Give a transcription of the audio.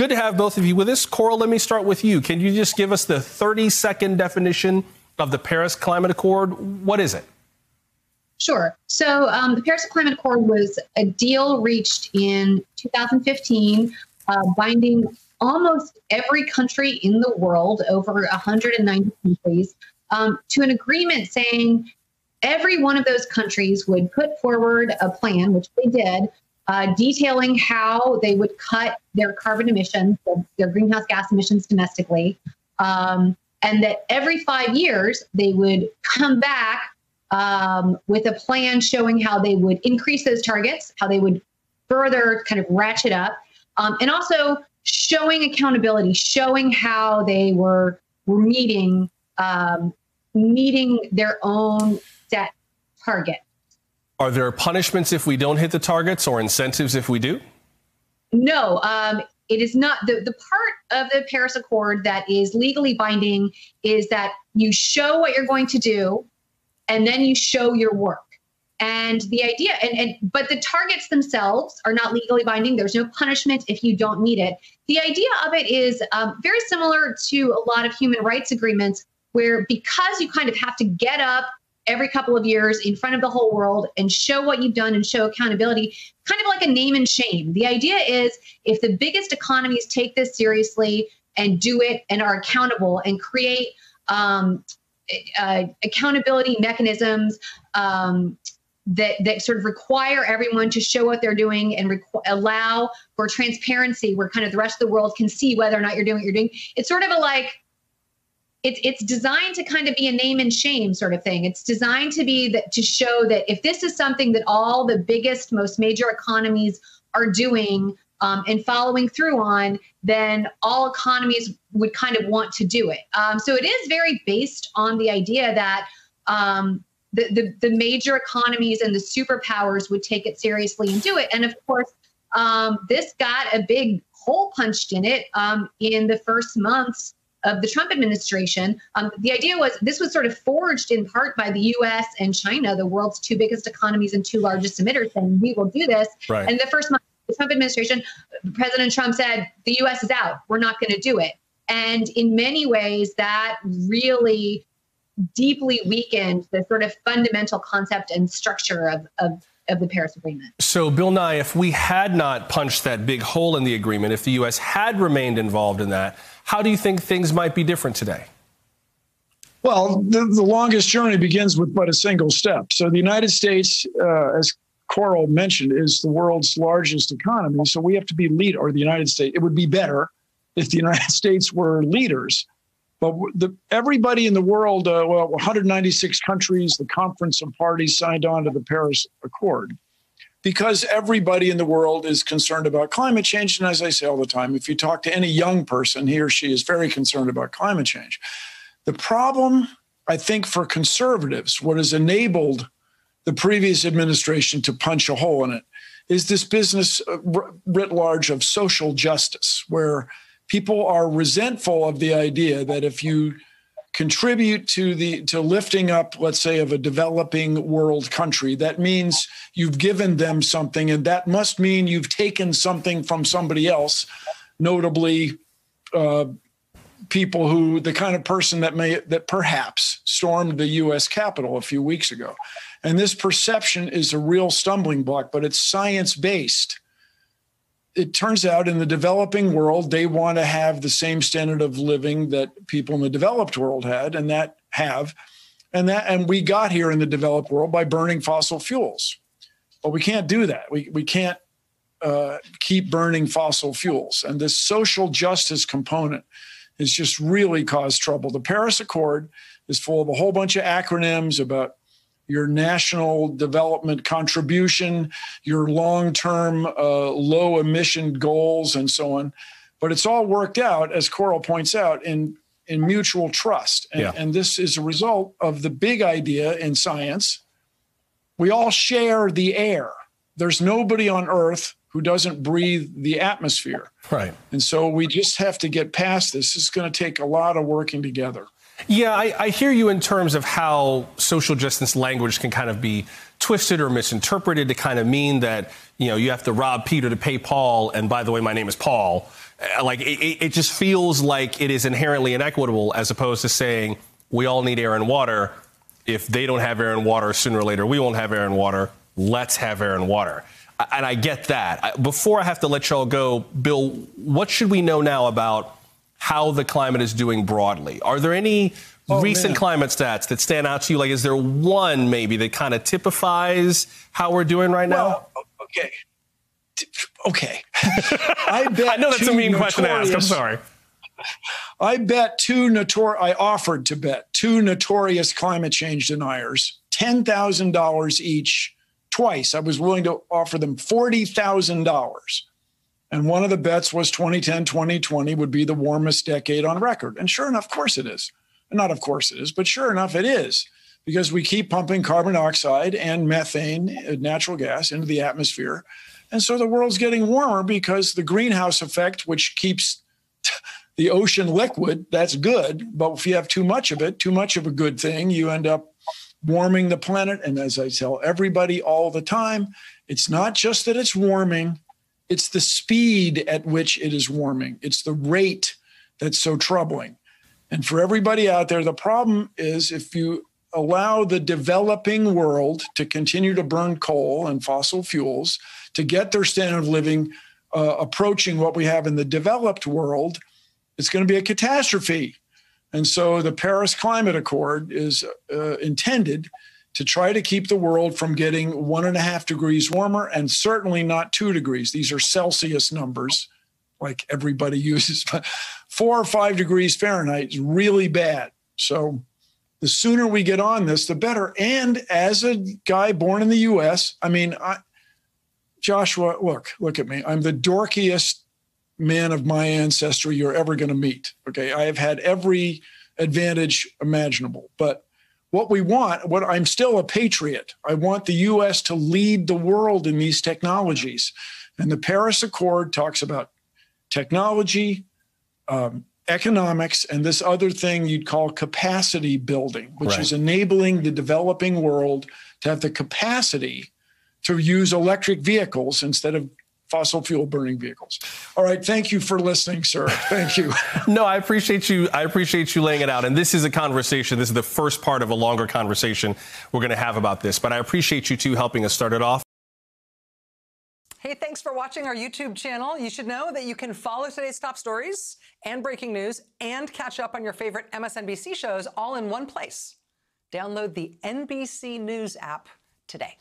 Good to have both of you with us. Coral, let me start with you. Can you just give us the 30 second definition of the Paris Climate Accord? What is it? Sure. So um, the Paris Climate Accord was a deal reached in 2015, uh, binding almost every country in the world, over 190 countries, um, to an agreement saying every one of those countries would put forward a plan, which they did, uh, detailing how they would cut their carbon emissions, their greenhouse gas emissions domestically, um, and that every five years they would come back um, with a plan showing how they would increase those targets, how they would further kind of ratchet up, um, and also showing accountability, showing how they were were meeting um, meeting their own set target. Are there punishments if we don't hit the targets or incentives if we do? No, um, it is not. The, the part of the Paris Accord that is legally binding is that you show what you're going to do and then you show your work. And the idea, and, and but the targets themselves are not legally binding. There's no punishment if you don't meet it. The idea of it is um, very similar to a lot of human rights agreements, where because you kind of have to get up every couple of years in front of the whole world and show what you've done and show accountability, kind of like a name and shame. The idea is if the biggest economies take this seriously and do it and are accountable and create um, uh, accountability mechanisms um, that that sort of require everyone to show what they're doing and requ- allow for transparency, where kind of the rest of the world can see whether or not you're doing what you're doing. It's sort of a like it's it's designed to kind of be a name and shame sort of thing. It's designed to be that to show that if this is something that all the biggest, most major economies are doing um, and following through on, then all economies would kind of want to do it. Um, so it is very based on the idea that um, the, the, the major economies and the superpowers would take it seriously and do it. And of course, um, this got a big hole punched in it um, in the first months of the Trump administration. Um, the idea was this was sort of forged in part by the US and China, the world's two biggest economies and two largest emitters, saying we will do this. Right. And the first month the Trump administration, President Trump said, the US is out. We're not going to do it. And in many ways, that really deeply weakened the sort of fundamental concept and structure of, of, of the Paris Agreement. So, Bill Nye, if we had not punched that big hole in the agreement, if the U.S. had remained involved in that, how do you think things might be different today? Well, the, the longest journey begins with but a single step. So, the United States, uh, as Coral mentioned, is the world's largest economy. So we have to be lead, or the United States. It would be better if the United States were leaders. But the, everybody in the world, uh, well, 196 countries, the conference of parties signed on to the Paris Accord because everybody in the world is concerned about climate change. And as I say all the time, if you talk to any young person, he or she is very concerned about climate change. The problem, I think, for conservatives, what has enabled the previous administration to punch a hole in it is this business uh, writ large of social justice, where people are resentful of the idea that if you contribute to the to lifting up let's say of a developing world country that means you've given them something and that must mean you've taken something from somebody else notably uh, people who the kind of person that may that perhaps stormed the US Capitol a few weeks ago and this perception is a real stumbling block, but it's science based. It turns out in the developing world, they want to have the same standard of living that people in the developed world had and that have. And that and we got here in the developed world by burning fossil fuels. But we can't do that. We we can't uh, keep burning fossil fuels. And this social justice component has just really caused trouble. The Paris Accord is full of a whole bunch of acronyms about your national development contribution, your long term uh, low emission goals, and so on. But it's all worked out, as Coral points out, in, in mutual trust. And, yeah. and this is a result of the big idea in science. We all share the air. There's nobody on earth who doesn't breathe the atmosphere. Right. And so we just have to get past this. It's going to take a lot of working together. Yeah, I, I, hear you in terms of how social justice language can kind of be twisted or misinterpreted to kind of mean that, you know, you have to rob Peter to pay Paul. And by the way, my name is Paul. Uh, like it, it just feels like it is inherently inequitable as opposed to saying we all need air and water. If they don't have air and water, sooner or later we won't have air and water. Let's have air and water. And I get that. Before I have to let y'all go, Bill, what should we know now about how the climate is doing broadly? Are there any oh, recent man. climate stats that stand out to you? Like, is there one maybe that kind of typifies how we're doing right well, now? Okay. Okay. I bet. I know that's a mean question to ask. I'm sorry. I bet two notor. I offered to bet two notorious climate change deniers ten thousand dollars each twice. I was willing to offer them forty thousand dollars. And one of the bets was 2010, 2020 would be the warmest decade on record. And sure enough, of course it is. Not of course it is, but sure enough, it is because we keep pumping carbon dioxide and methane, uh, natural gas, into the atmosphere. And so the world's getting warmer because the greenhouse effect, which keeps the ocean liquid, that's good. But if you have too much of it, too much of a good thing, you end up warming the planet. And as I tell everybody all the time, it's not just that it's warming, it's the speed at which it is warming, it's the rate that's so troubling. And for everybody out there, the problem is if you allow the developing world to continue to burn coal and fossil fuels to get their standard of living uh, approaching what we have in the developed world, it's going to be a catastrophe. And so the Paris Climate Accord is uh, intended to try to keep the world from getting one and a half degrees warmer and certainly not two degrees. These are Celsius numbers, like everybody uses. But four or five degrees Fahrenheit is really bad. So the sooner we get on this, the better. And as a guy born in the US, I mean, I, Joshua, look, look at me. I'm the dorkiest man of my ancestry you're ever going to meet. Okay. I have had every advantage imaginable. But what we want, what I'm still a patriot. I want the US to lead the world in these technologies. And the Paris Accord talks about technology, um, economics, and this other thing you'd call capacity building, which right. is enabling the developing world to have the capacity to use electric vehicles instead of fossil fuel burning vehicles. All right, thank you for listening, sir. Thank you. no, I appreciate you. I appreciate you laying it out. And this is a conversation. This is the first part of a longer conversation we're going to have about this. But I appreciate you too helping us start it off. Hey, thanks for watching our YouTube channel. You should know that you can follow today's top stories and breaking news and catch up on your favorite MSNBC shows all in one place. Download the NBC News app today.